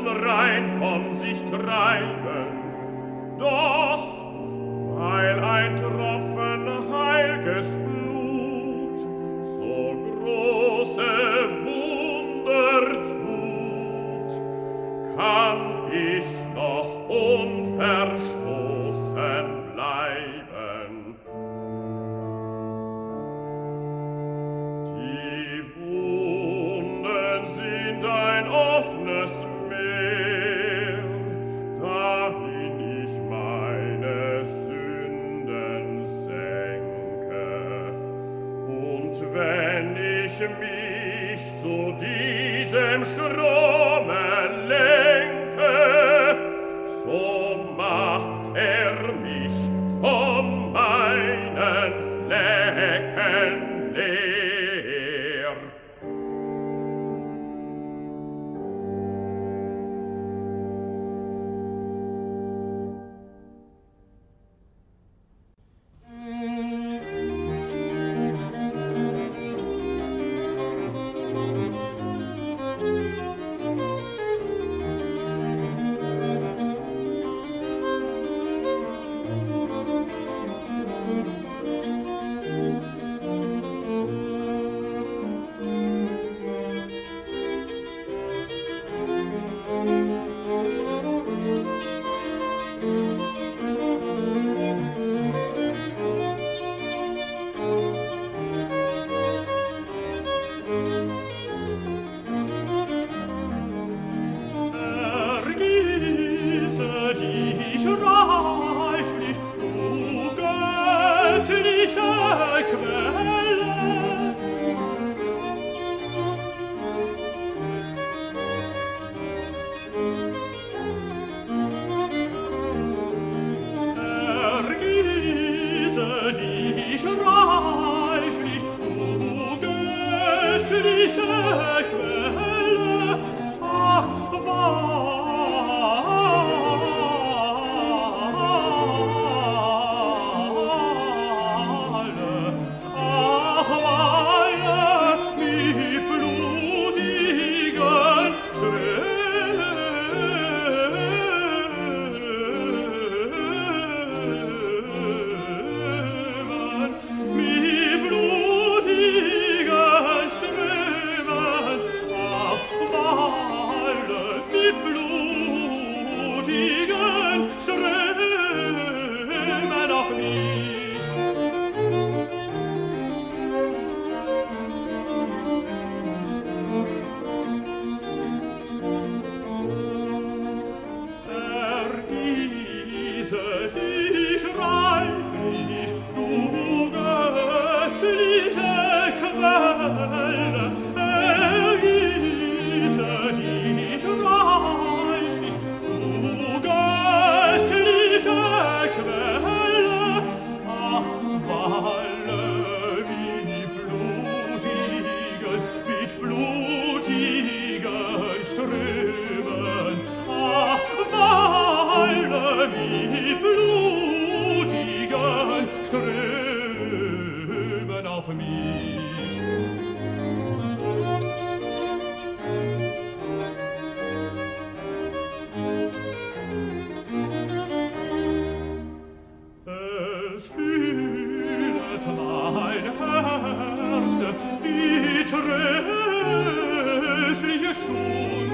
unrein vom sich treiben. mich zu diesem Strom. stunde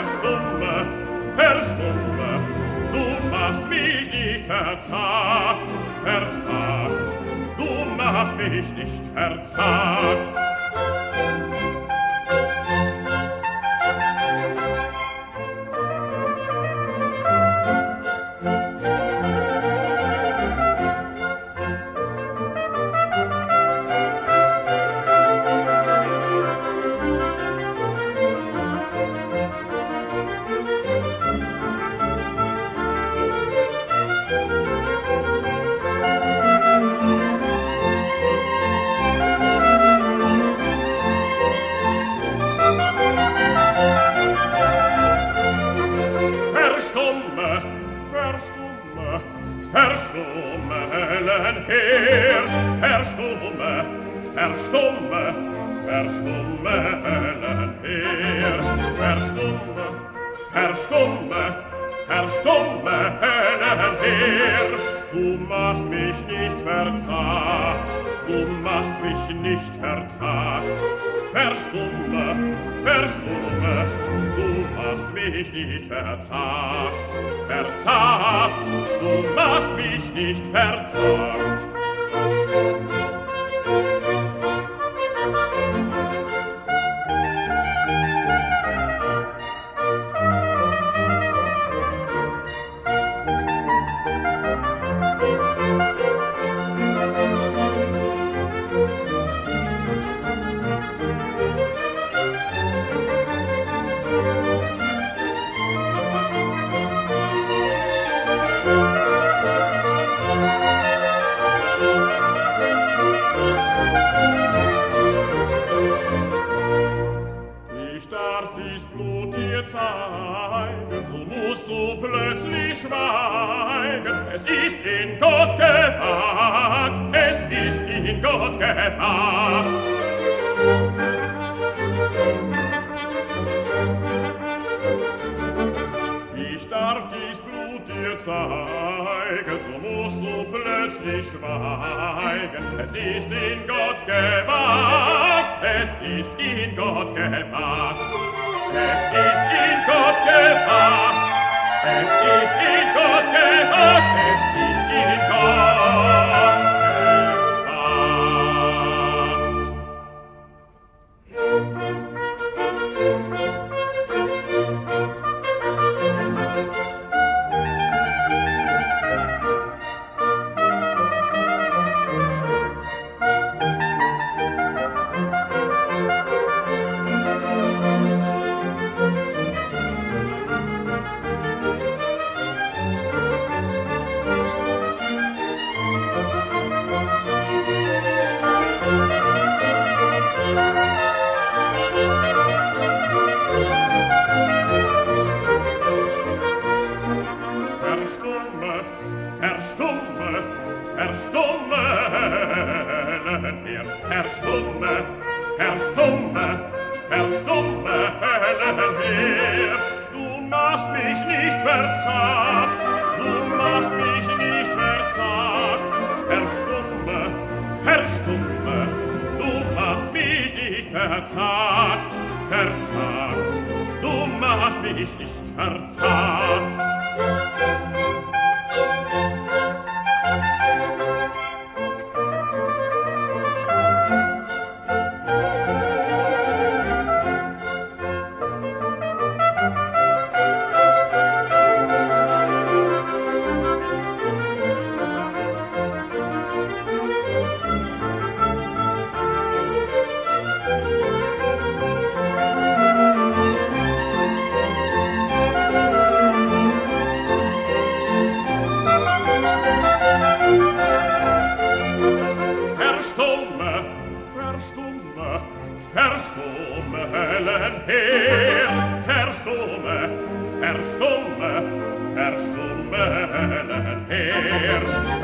verstumme, verstumme, du machst mich nicht verzagt, verzagt, du machst mich nicht verzagt. verstumme, verstumme Helen her. Verstumme, verstumme, verstumme Helen her. Du machst mich nicht verzagt, du machst mich nicht verzagt. Verstumme, verstumme, du machst mich nicht verzagt. Verzagt, du machst mich nicht verzagt. zeigen, so musst du plötzlich schweigen. Es ist in Gott gefragt, es ist in Gott gefragt. Ich darf dies Blut dir zeigen, so musst du plötzlich schweigen. Es ist in Gott gewagt, es ist in Gott gewagt es ist in Gott gewagt, es ist in Gott gewagt, es ist in Gott Verstumme, wir verstumme, verstumme, verstumme, wir. Du machst mich nicht verzagt, du machst mich nicht verzagt. Verstumme, verstumme, du machst mich nicht verzagt, verzagt. Du machst mich nicht verzagt.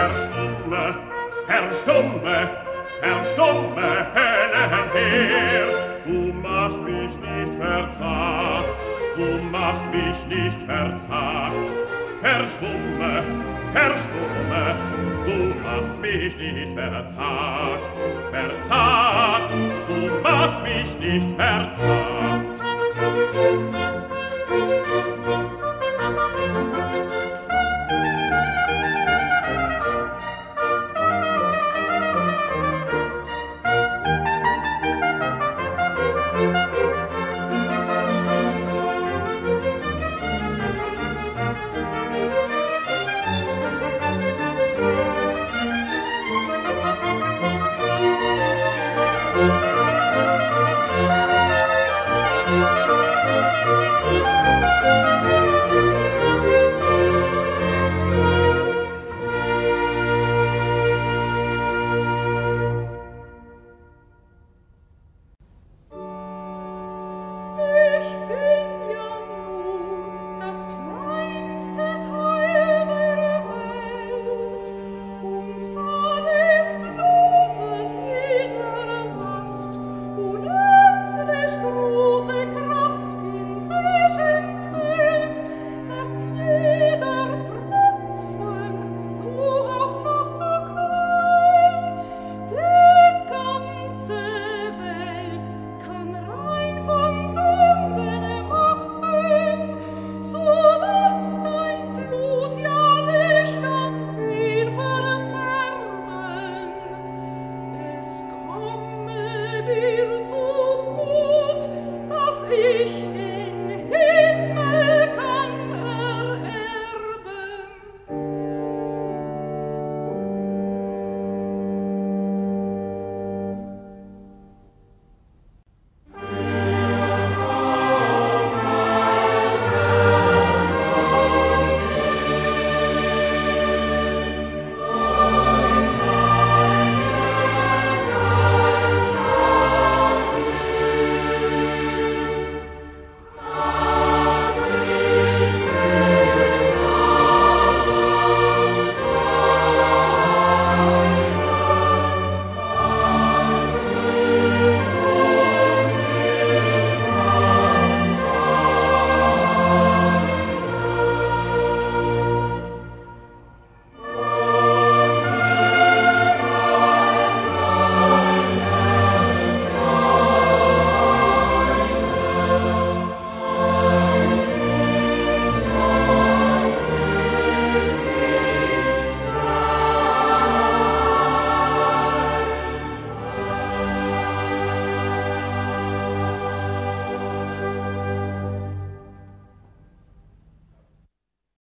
verstumme, verstumme, verstumme her. Du machst mich nicht verzagt, du machst mich nicht verzagt. Verstumme, verstumme, du machst mich nicht verzagt, verzagt, du machst mich nicht verzagt.